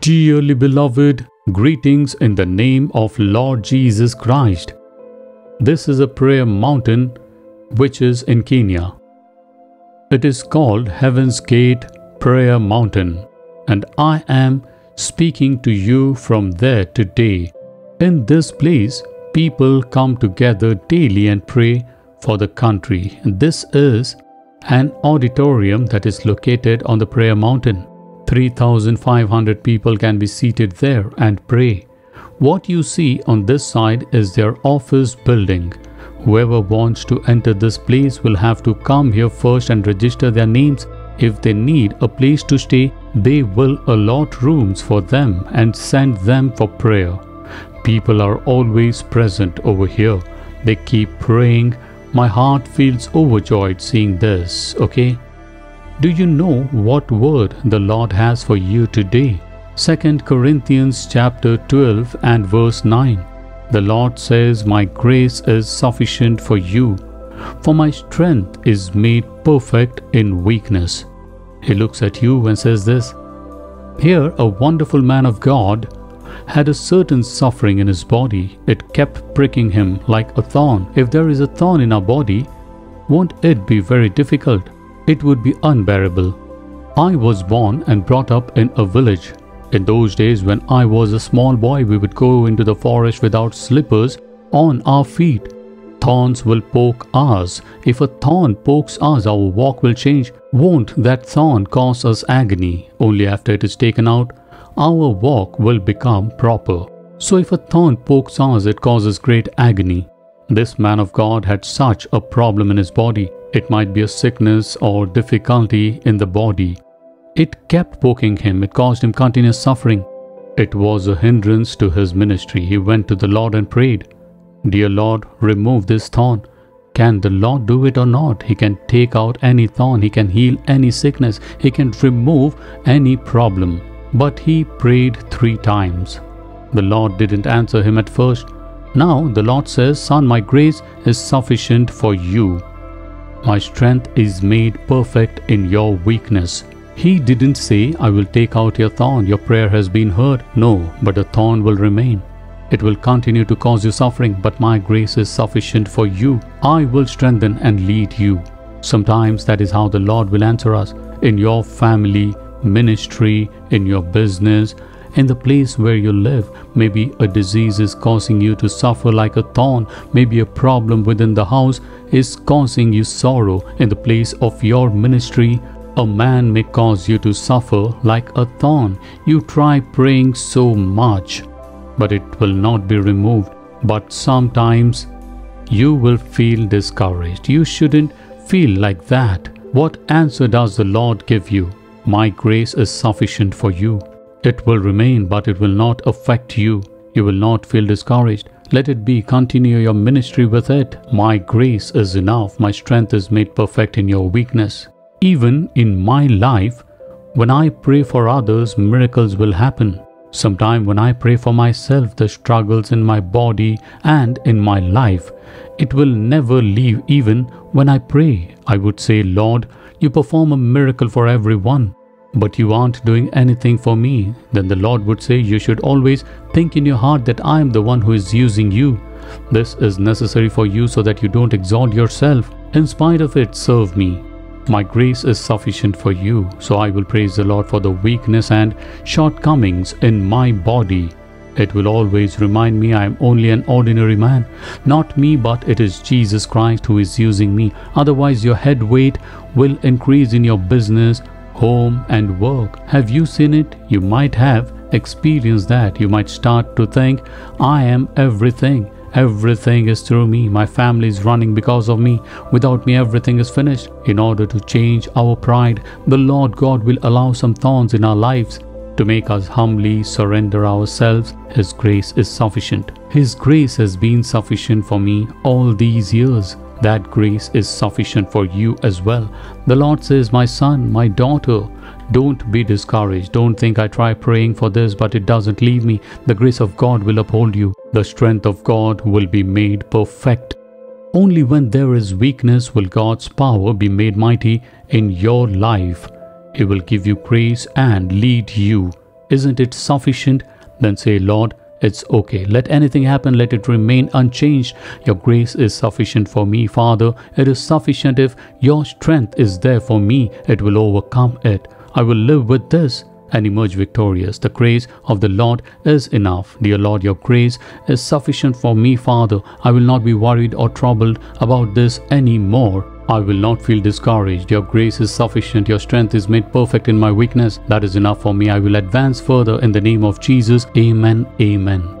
Dearly beloved, greetings in the name of Lord Jesus Christ. This is a prayer mountain which is in Kenya. It is called Heaven's Gate Prayer Mountain, and I am speaking to you from there today. In this place, people come together daily and pray for the country. This is an auditorium that is located on the prayer mountain. 3,500 people can be seated there and pray. What you see on this side is their office building. Whoever wants to enter this place will have to come here first and register their names. If they need a place to stay, they will allot rooms for them and send them for prayer. People are always present over here. They keep praying. My heart feels overjoyed seeing this, okay? Do you know what word the Lord has for you today? 2 Corinthians chapter 12 and verse 9. The Lord says, My grace is sufficient for you, for my strength is made perfect in weakness. He looks at you and says this. Here, a wonderful man of God had a certain suffering in his body. It kept pricking him like a thorn. If there is a thorn in our body, won't it be very difficult? it would be unbearable. I was born and brought up in a village. In those days, when I was a small boy, we would go into the forest without slippers on our feet. Thorns will poke us. If a thorn pokes us, our walk will change. Won't that thorn cause us agony? Only after it is taken out, our walk will become proper. So if a thorn pokes us, it causes great agony. This man of God had such a problem in his body. It might be a sickness or difficulty in the body. It kept poking him, it caused him continuous suffering. It was a hindrance to his ministry. He went to the Lord and prayed, Dear Lord, remove this thorn. Can the Lord do it or not? He can take out any thorn, He can heal any sickness, He can remove any problem. But he prayed three times. The Lord didn't answer him at first. Now the Lord says, Son, my grace is sufficient for you. My strength is made perfect in your weakness. He didn't say, I will take out your thorn, your prayer has been heard. No, but the thorn will remain. It will continue to cause you suffering, but my grace is sufficient for you. I will strengthen and lead you. Sometimes that is how the Lord will answer us in your family, ministry, in your business, in the place where you live. Maybe a disease is causing you to suffer like a thorn. Maybe a problem within the house is causing you sorrow in the place of your ministry. A man may cause you to suffer like a thorn. You try praying so much, but it will not be removed. But sometimes you will feel discouraged. You shouldn't feel like that. What answer does the Lord give you? My grace is sufficient for you. It will remain, but it will not affect you. You will not feel discouraged. Let it be. Continue your ministry with it. My grace is enough. My strength is made perfect in your weakness. Even in my life, when I pray for others, miracles will happen. Sometime when I pray for myself, the struggles in my body and in my life, it will never leave even when I pray. I would say, Lord, you perform a miracle for everyone but you aren't doing anything for me, then the Lord would say, You should always think in your heart that I am the one who is using you. This is necessary for you so that you don't exalt yourself. In spite of it, serve me. My grace is sufficient for you, so I will praise the Lord for the weakness and shortcomings in my body. It will always remind me I am only an ordinary man. Not me, but it is Jesus Christ who is using me. Otherwise, your head weight will increase in your business, home and work. Have you seen it? You might have experienced that. You might start to think, I am everything. Everything is through me. My family is running because of me. Without me, everything is finished. In order to change our pride, the Lord God will allow some thorns in our lives to make us humbly surrender ourselves. His grace is sufficient. His grace has been sufficient for me all these years. That grace is sufficient for you as well. The Lord says, My son, my daughter, don't be discouraged. Don't think I try praying for this, but it doesn't leave me. The grace of God will uphold you. The strength of God will be made perfect Only when there is weakness will God's power be made mighty in your life. He will give you grace and lead you. Isn't it sufficient? Then say, Lord, it's okay. Let anything happen, let it remain unchanged. Your grace is sufficient for me, Father. It is sufficient if your strength is there for me. It will overcome it. I will live with this and emerge victorious. The grace of the Lord is enough. Dear Lord, your grace is sufficient for me, Father. I will not be worried or troubled about this anymore. I will not feel discouraged. Your grace is sufficient. Your strength is made perfect in my weakness. That is enough for me. I will advance further in the name of Jesus. Amen. Amen.